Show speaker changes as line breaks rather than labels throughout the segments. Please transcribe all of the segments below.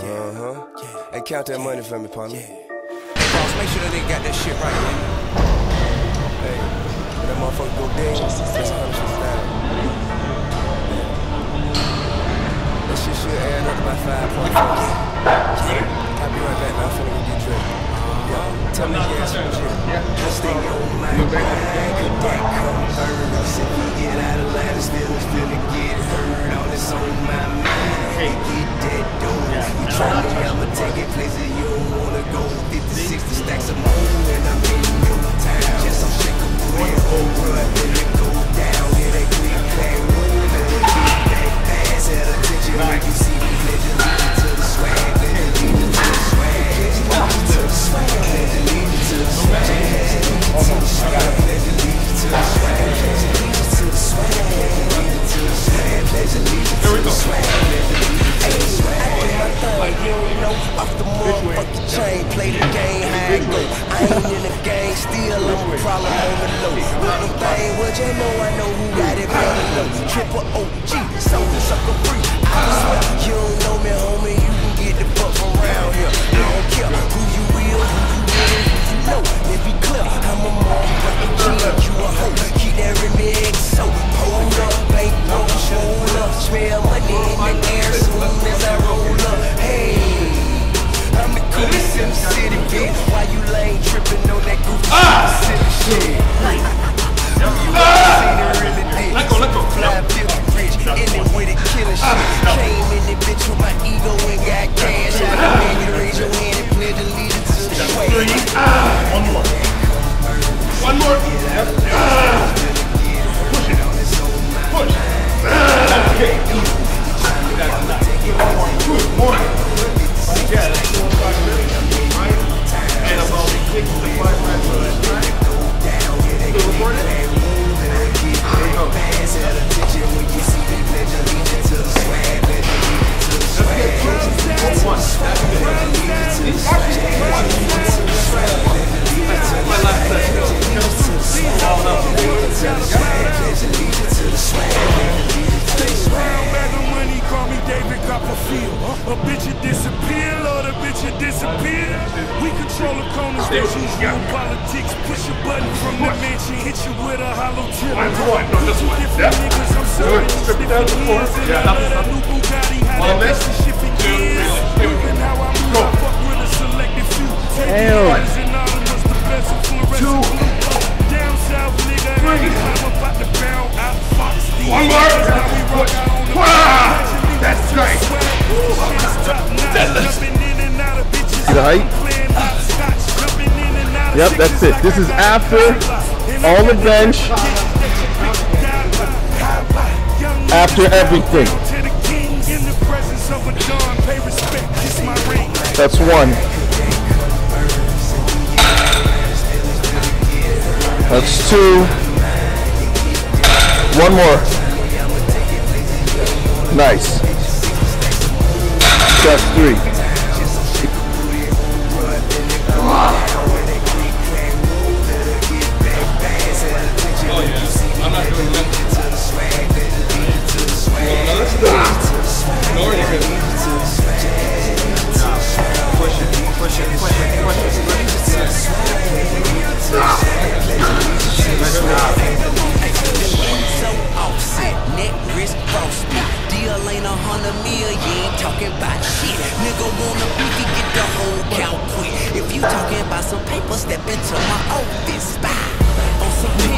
Uh huh. Hey, count that money for me, partner.
Boss, make sure that they got that shit right, man.
Hey, when that motherfucker go ding, I'm not. Yeah. Just think, you back to the. That comes third. Said we get out of line, still finna get hurt on this own my mind. Hey, get dead, dude? You tryna chain, play the game it go. I ain't in the game, still I'm a problem on the low. With them thing, well you know I know who got it on. Triple OG, so sucker free. I swear you don't know me, homie, you can get the fuck around here. I don't care who you will, who you will, who you know. Let be clear, I'm a motherfucking G, you a hoe. Keep that remix so hold up, bank roll, up, smell money in the air
see. Like from the mansion, hit you with a hollow tip.
I'm going, this one.
Yeah.
Good. Strip it down to four. Yeah, that's enough. One less. Two, three, here
I'm
Go.
Hell.
Two. Three. One more. Push. Wow. That's right. Deadlift.
See
the height? Yep, that's it. This is after all the bench, after everything. That's one. That's two. One more. Nice. That's three.
Risk me. Deal ain't a hundred mil, you ain't talking about shit. Nigga wanna beef, he get the whole count quick. If you talking about some paper, step into my office. Bye. On some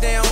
goddamn